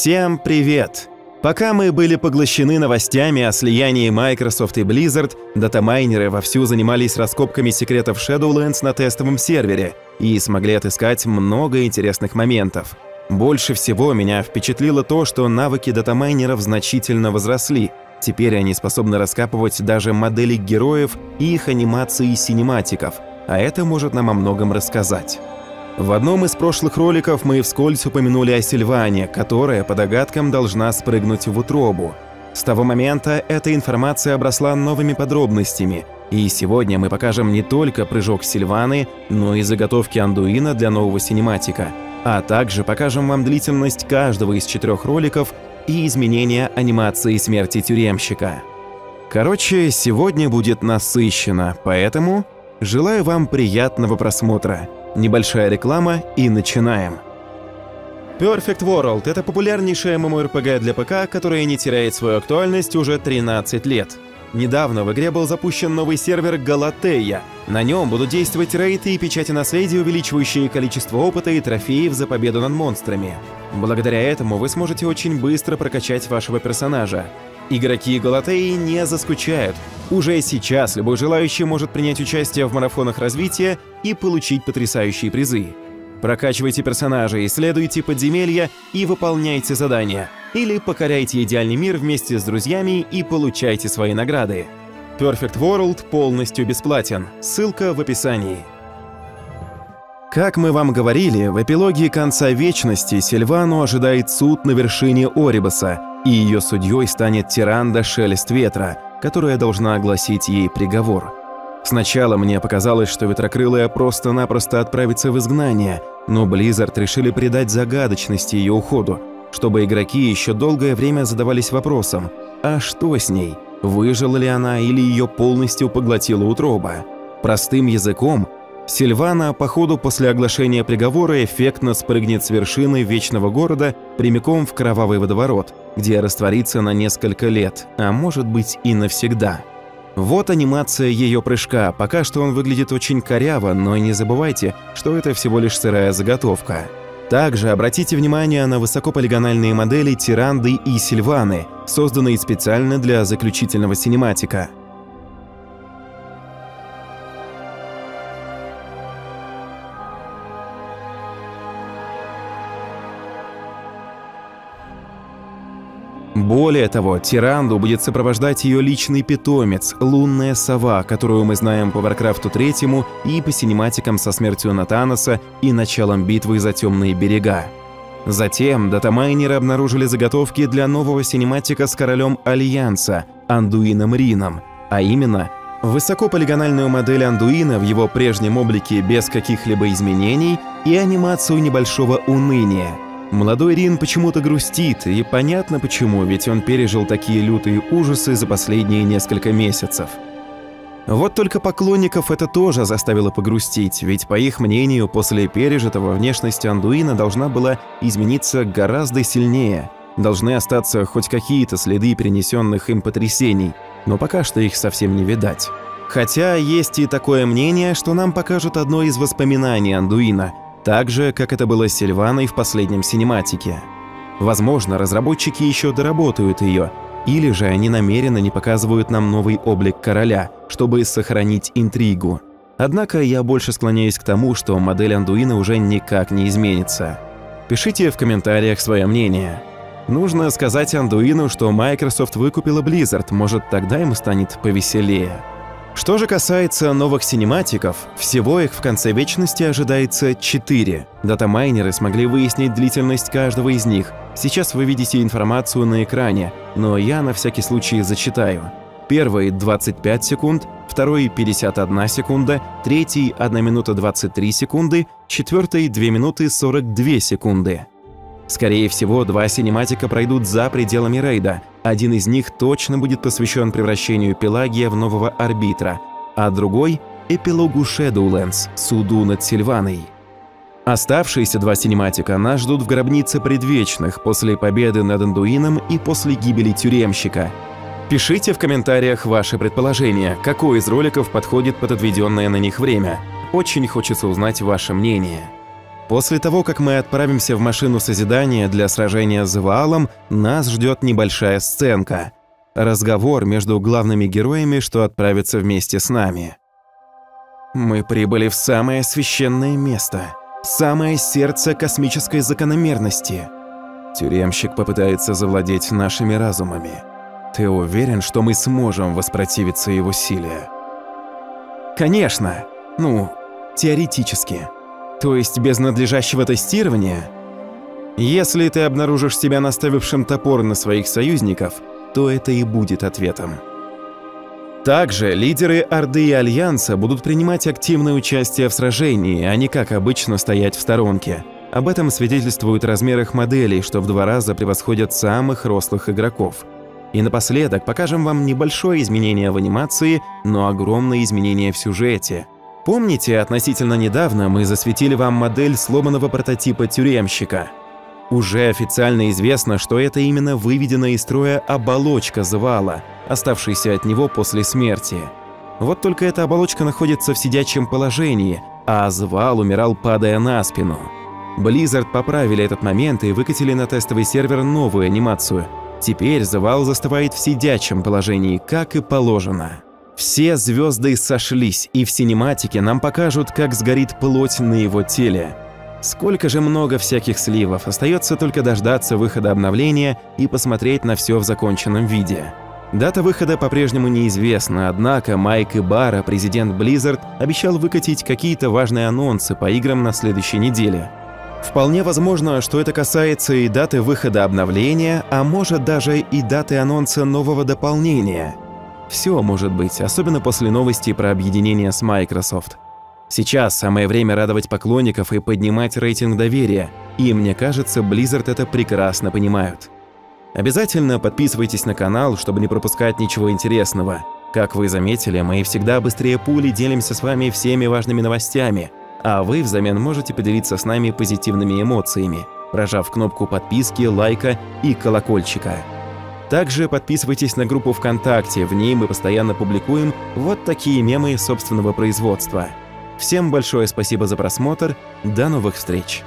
Всем привет! Пока мы были поглощены новостями о слиянии Microsoft и Blizzard, датамайнеры вовсю занимались раскопками секретов Shadowlands на тестовом сервере и смогли отыскать много интересных моментов. Больше всего меня впечатлило то, что навыки датамайнеров значительно возросли. Теперь они способны раскапывать даже модели героев и их анимации синематиков, а это может нам о многом рассказать. В одном из прошлых роликов мы вскользь упомянули о Сильване, которая, по догадкам, должна спрыгнуть в утробу. С того момента эта информация обросла новыми подробностями, и сегодня мы покажем не только прыжок Сильваны, но и заготовки Андуина для нового синематика, а также покажем вам длительность каждого из четырех роликов и изменения анимации смерти тюремщика. Короче, сегодня будет насыщенно, поэтому желаю вам приятного просмотра. Небольшая реклама и начинаем. Perfect World – это популярнейшая MMORPG для ПК, которая не теряет свою актуальность уже 13 лет. Недавно в игре был запущен новый сервер Галатея. На нем будут действовать рейты и печати наследия, увеличивающие количество опыта и трофеев за победу над монстрами. Благодаря этому вы сможете очень быстро прокачать вашего персонажа. Игроки Галатеи не заскучают. Уже сейчас любой желающий может принять участие в марафонах развития и получить потрясающие призы. Прокачивайте персонажей, исследуйте подземелья и выполняйте задания. Или покоряйте идеальный мир вместе с друзьями и получайте свои награды. Perfect World полностью бесплатен. Ссылка в описании. Как мы вам говорили, в эпилоге «Конца Вечности» Сильвану ожидает суд на вершине Орибаса, и ее судьей станет Тиранда Шелест Ветра, которая должна огласить ей приговор. Сначала мне показалось, что Ветрокрылая просто-напросто отправится в изгнание, но Blizzard решили придать загадочности ее уходу, чтобы игроки еще долгое время задавались вопросом, а что с ней? Выжила ли она или ее полностью поглотила утроба? Простым языком – Сильвана, по ходу после оглашения приговора, эффектно спрыгнет с вершины Вечного Города прямиком в Кровавый Водоворот, где растворится на несколько лет, а может быть и навсегда. Вот анимация ее прыжка, пока что он выглядит очень коряво, но не забывайте, что это всего лишь сырая заготовка. Также обратите внимание на высокополигональные модели Тиранды и Сильваны, созданные специально для заключительного синематика – Более того, Тиранду будет сопровождать ее личный питомец, лунная сова, которую мы знаем по Варкрафту третьему и по синематикам со смертью Натаноса и началом битвы за темные берега. Затем датамайнеры обнаружили заготовки для нового синематика с королем Альянса, Андуином Рином, а именно высокополигональную модель Андуина в его прежнем облике без каких-либо изменений и анимацию небольшого уныния – Молодой Рин почему-то грустит, и понятно почему, ведь он пережил такие лютые ужасы за последние несколько месяцев. Вот только поклонников это тоже заставило погрустить, ведь, по их мнению, после пережитого внешность Андуина должна была измениться гораздо сильнее. Должны остаться хоть какие-то следы перенесенных им потрясений, но пока что их совсем не видать. Хотя есть и такое мнение, что нам покажут одно из воспоминаний Андуина – так же, как это было с Сильваной в последнем синематике. Возможно, разработчики еще доработают ее, или же они намеренно не показывают нам новый облик короля, чтобы сохранить интригу. Однако я больше склоняюсь к тому, что модель Андуина уже никак не изменится. Пишите в комментариях свое мнение. Нужно сказать Андуину, что Microsoft выкупила Blizzard, может тогда ему станет повеселее. Что же касается новых синематиков, всего их в конце вечности ожидается 4. Датамайнеры смогли выяснить длительность каждого из них. Сейчас вы видите информацию на экране, но я на всякий случай зачитаю. Первый – 25 секунд, второй – 51 секунда, третий – 1 минута 23 секунды, четвертый – 2 минуты 42 секунды. Скорее всего, два синематика пройдут за пределами рейда. Один из них точно будет посвящен превращению Пелагия в нового арбитра, а другой – эпилогу Shadowlands, суду над Сильваной. Оставшиеся два синематика нас ждут в гробнице предвечных после победы над Андуином и после гибели тюремщика. Пишите в комментариях ваши предположения, какой из роликов подходит под отведенное на них время. Очень хочется узнать ваше мнение. После того, как мы отправимся в машину созидания для сражения с Ваалом, нас ждет небольшая сценка. Разговор между главными героями, что отправятся вместе с нами. Мы прибыли в самое священное место, самое сердце космической закономерности. Тюремщик попытается завладеть нашими разумами. Ты уверен, что мы сможем воспротивиться его силе? Конечно. Ну, теоретически. То есть без надлежащего тестирования? Если ты обнаружишь себя наставившим топор на своих союзников, то это и будет ответом. Также лидеры Орды и Альянса будут принимать активное участие в сражении, а не как обычно стоять в сторонке. Об этом свидетельствуют размер их моделей, что в два раза превосходят самых рослых игроков. И напоследок покажем вам небольшое изменение в анимации, но огромное изменение в сюжете. Помните, относительно недавно мы засветили вам модель сломанного прототипа тюремщика? Уже официально известно, что это именно выведенная из строя оболочка Звала – оставшийся от него после смерти. Вот только эта оболочка находится в сидячем положении, а Звал умирал, падая на спину. Blizzard поправили этот момент и выкатили на тестовый сервер новую анимацию. Теперь Звал застывает в сидячем положении, как и положено. Все звезды сошлись, и в синематике нам покажут, как сгорит плоть на его теле. Сколько же много всяких сливов, остается только дождаться выхода обновления и посмотреть на все в законченном виде. Дата выхода по-прежнему неизвестна, однако Майк Ибара, президент Blizzard, обещал выкатить какие-то важные анонсы по играм на следующей неделе. Вполне возможно, что это касается и даты выхода обновления, а может даже и даты анонса нового дополнения. Все может быть, особенно после новости про объединение с Microsoft. Сейчас самое время радовать поклонников и поднимать рейтинг доверия, и мне кажется, Blizzard это прекрасно понимают. Обязательно подписывайтесь на канал, чтобы не пропускать ничего интересного. Как вы заметили, мы всегда быстрее пули делимся с вами всеми важными новостями, а вы взамен можете поделиться с нами позитивными эмоциями, прожав кнопку подписки, лайка и колокольчика. Также подписывайтесь на группу ВКонтакте, в ней мы постоянно публикуем вот такие мемы собственного производства. Всем большое спасибо за просмотр, до новых встреч!